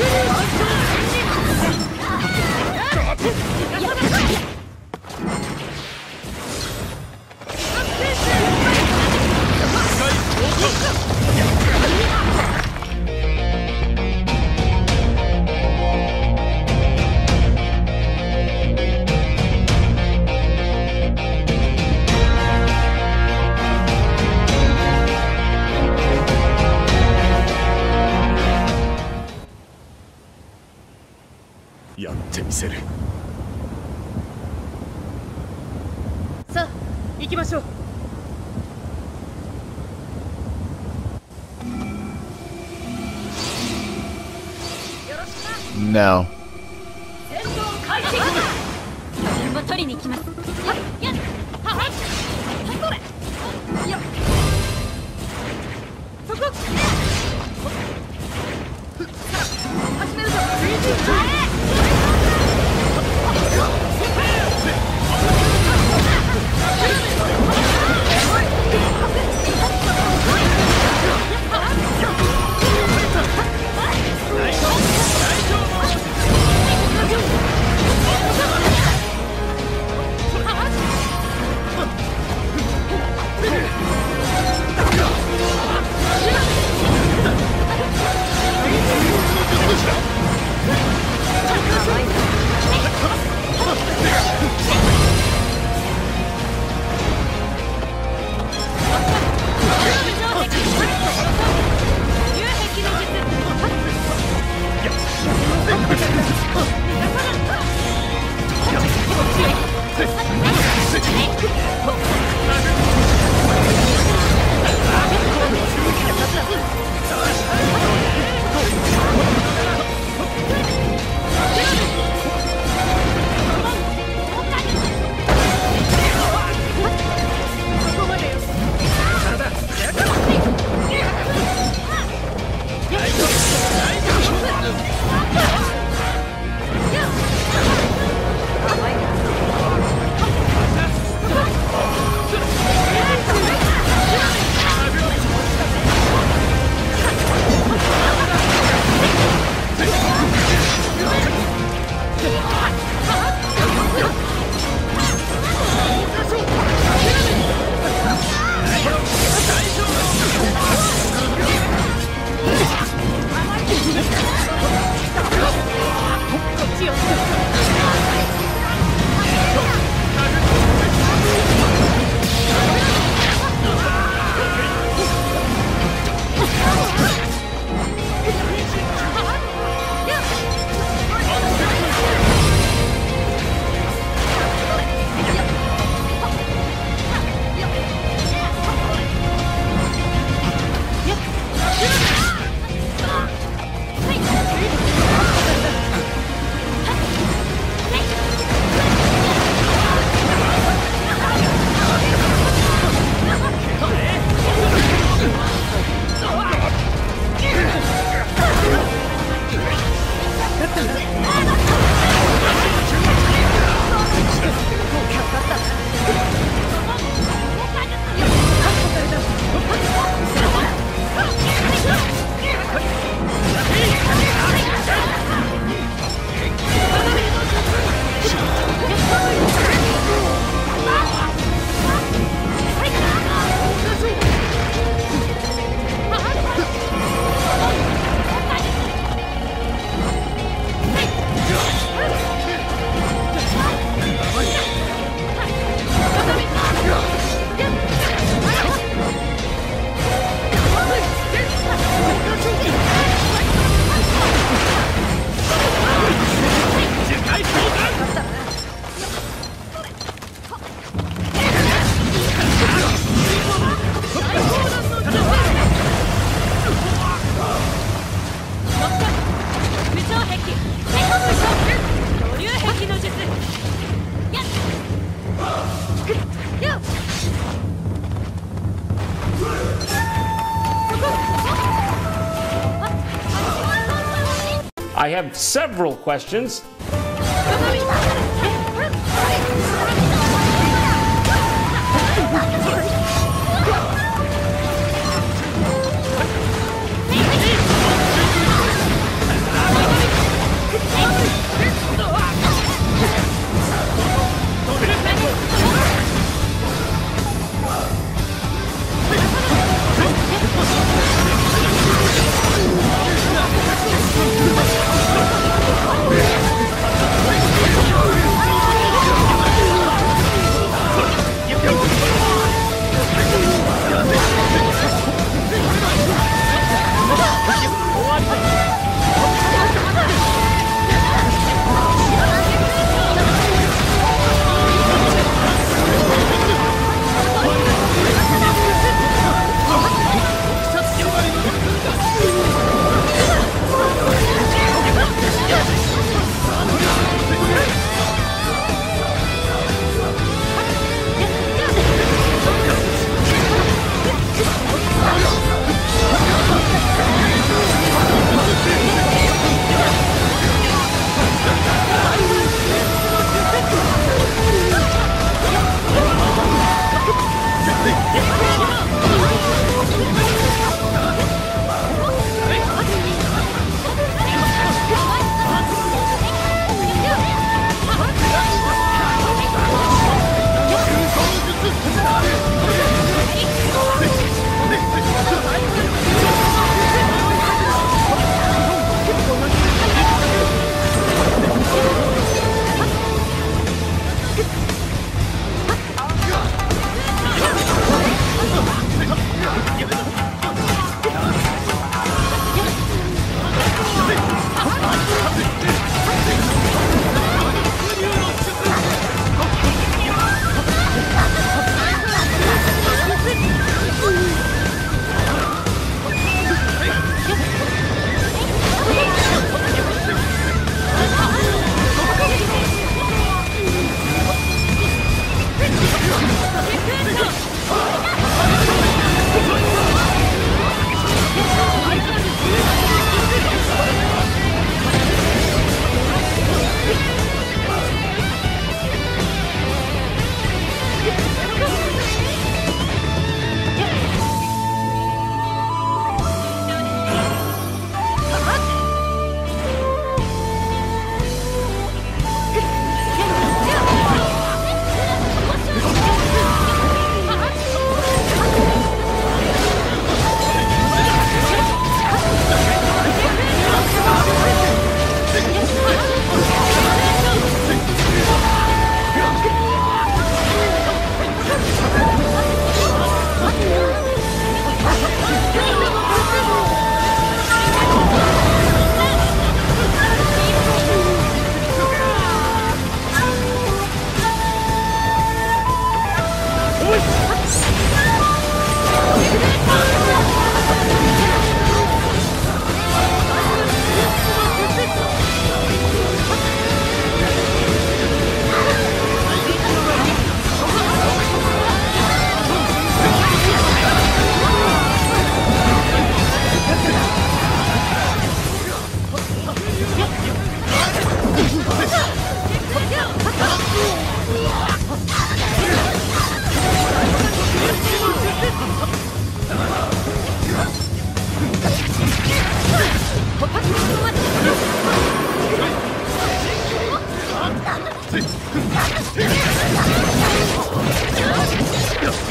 ちょっと! No. I have several questions.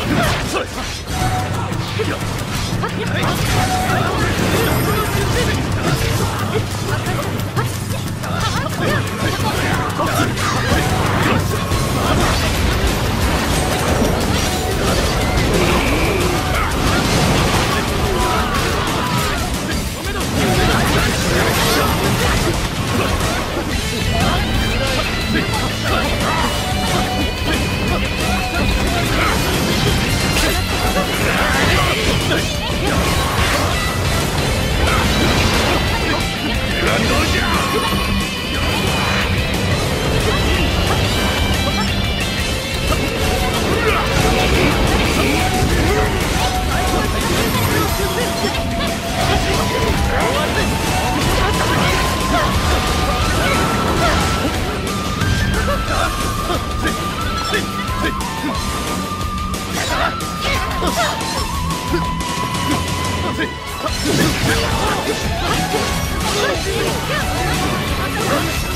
Let's go. Let's go.